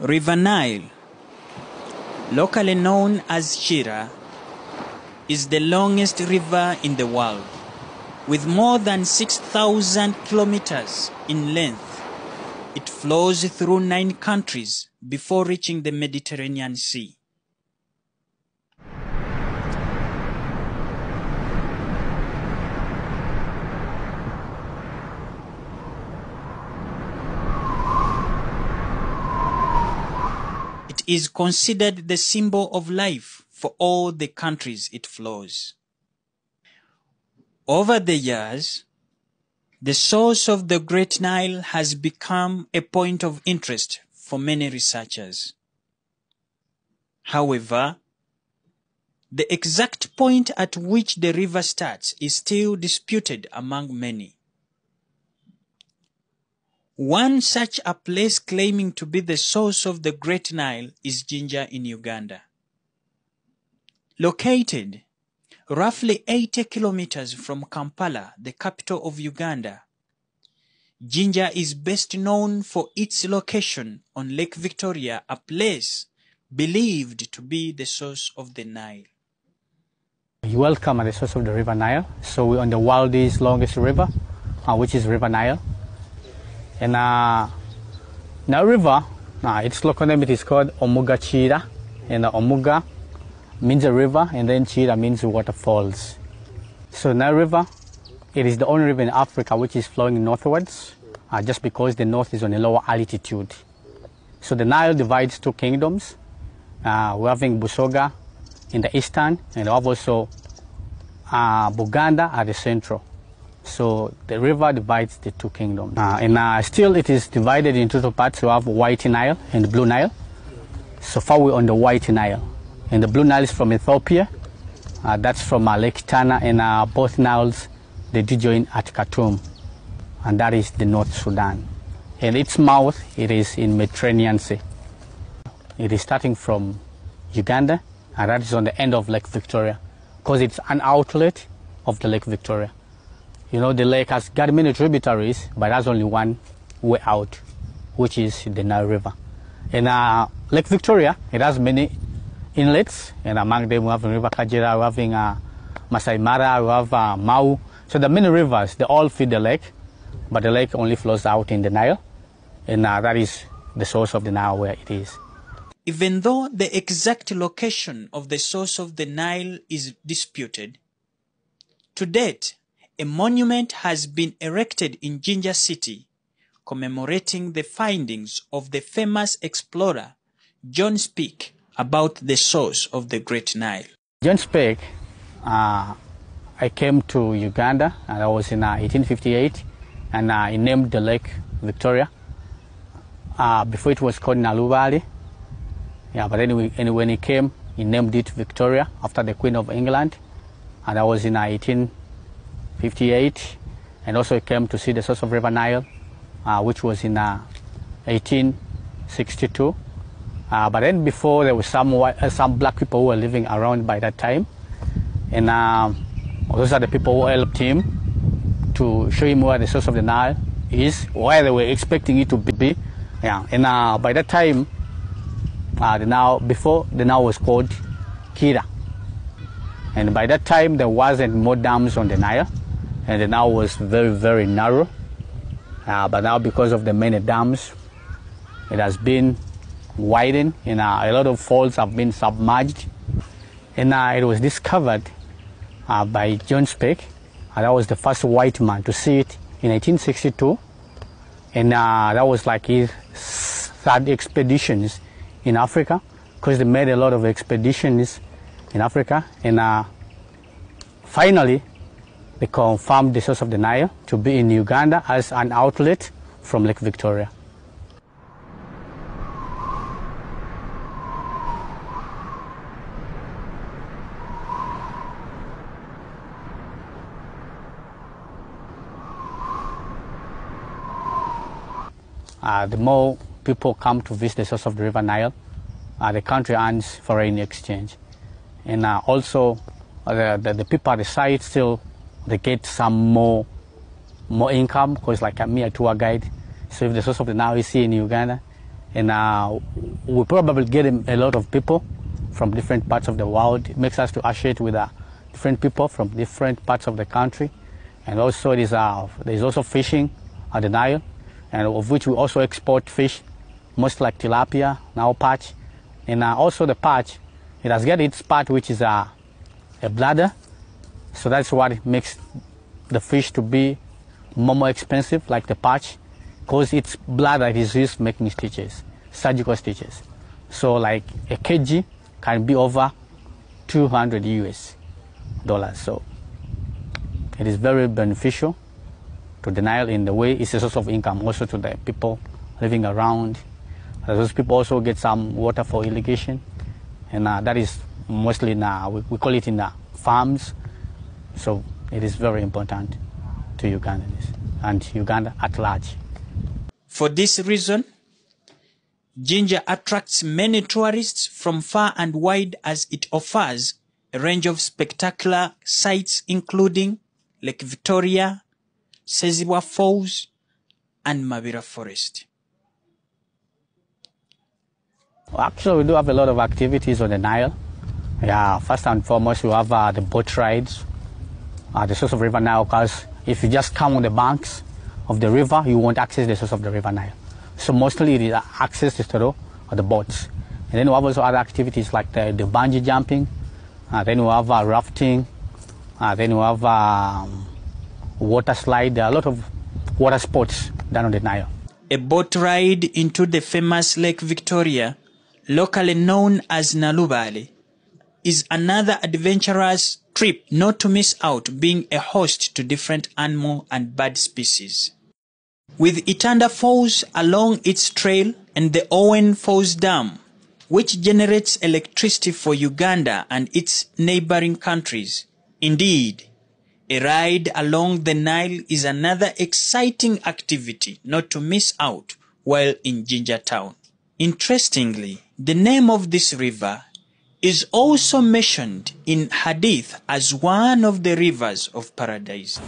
River Nile, locally known as Shira, is the longest river in the world, with more than 6,000 kilometers in length. It flows through nine countries before reaching the Mediterranean Sea. Is considered the symbol of life for all the countries it flows. Over the years, the source of the Great Nile has become a point of interest for many researchers. However, the exact point at which the river starts is still disputed among many. One such a place claiming to be the source of the Great Nile is Jinja in Uganda. Located roughly 80 kilometers from Kampala, the capital of Uganda, Jinja is best known for its location on Lake Victoria, a place believed to be the source of the Nile. You welcome at the source of the River Nile. So we're on the world's longest river, uh, which is River Nile. And uh, River, uh, its local name it is called Omuga Chira. And uh, Omuga means a river, and then Chira means waterfalls. So Nile River, it is the only river in Africa which is flowing northwards, uh, just because the north is on a lower altitude. So the Nile divides two kingdoms. Uh, we're having Busoga in the eastern, and we have also uh, Buganda at the central. So the river divides the two kingdoms. Uh, and uh, still it is divided into two parts. We have White Nile and Blue Nile. So far we're on the White Nile. And the Blue Nile is from Ethiopia. Uh, that's from uh, Lake Tana. And uh, both Niles, they do join at Khartoum. And that is the North Sudan. And its mouth, it is in Mediterranean Sea. It is starting from Uganda, and that is on the end of Lake Victoria, because it's an outlet of the Lake Victoria. You know, the lake has got many tributaries, but has only one way out, which is the Nile River. And uh, Lake Victoria, it has many inlets, and among them we have River Kagera, we having uh, Masai Mara, we have uh, Mau. So the many rivers, they all feed the lake, but the lake only flows out in the Nile, and uh, that is the source of the Nile where it is. Even though the exact location of the source of the Nile is disputed, to date, a monument has been erected in Jinja city commemorating the findings of the famous explorer John Speke about the source of the Great Nile. John Speke, uh, I came to Uganda and I was in uh, 1858 and uh, I named the lake Victoria. Uh, before it was called Nalubale. Yeah, but anyway, anyway, when he came, he named it Victoria after the Queen of England. And I was in uh, 18. 58, and also came to see the source of River Nile, uh, which was in uh, 1862. Uh, but then before there was some uh, some black people who were living around by that time, and um, those are the people who helped him to show him where the source of the Nile is, where they were expecting it to be. Yeah, and uh, by that time, uh, the Nile before the Nile was called Kira, and by that time there wasn't more dams on the Nile and the Nile was very very narrow. Uh, but now because of the many dams, it has been widened and uh, a lot of falls have been submerged. And uh, it was discovered uh, by John Speke. Uh, that was the first white man to see it in 1862. And uh, that was like his third expeditions in Africa because they made a lot of expeditions in Africa. And finally, they confirmed the source of the Nile to be in Uganda as an outlet from Lake Victoria. Uh, the more people come to visit the source of the River Nile, uh, the country earns foreign exchange. And uh, also, the, the, the people at the site still they get some more more income because like me a tour guide. So if the source of the Nile is in Uganda and uh, we probably get a lot of people from different parts of the world. It makes us to associate with uh, different people from different parts of the country, and also it is, uh, there is also fishing at the Nile, and of which we also export fish, most like tilapia, Nile perch, and uh, also the perch, it has got its part which is uh, a bladder, so that's what makes the fish to be more, more expensive, like the perch, because its blood is used making stitches, surgical stitches. So like a kg can be over 200 US dollars. So it is very beneficial to the Nile in the way it's a source of income also to the people living around. Uh, those people also get some water for irrigation, and uh, that is mostly now uh, we, we call it in the farms. So it is very important to Ugandans and Uganda at large. For this reason, Jinja attracts many tourists from far and wide as it offers a range of spectacular sights including Lake Victoria, Sezibwa Falls, and Mabira Forest. Actually, we do have a lot of activities on the Nile. Yeah, first and foremost, we have uh, the boat rides, uh, the source of River Nile, because if you just come on the banks of the river, you won't access the source of the River Nile. So mostly it is access is through the boats. And then we have also other activities like the, the bungee jumping, uh, then we have uh, rafting, uh, then we have um, water slide. There are a lot of water sports down on the Nile. A boat ride into the famous Lake Victoria, locally known as Nalubale, is another adventurous trip not to miss out being a host to different animal and bird species. With Itanda Falls along its trail and the Owen Falls Dam, which generates electricity for Uganda and its neighboring countries. Indeed, a ride along the Nile is another exciting activity not to miss out while in Jinja Town. Interestingly, the name of this river is also mentioned in Hadith as one of the rivers of paradise.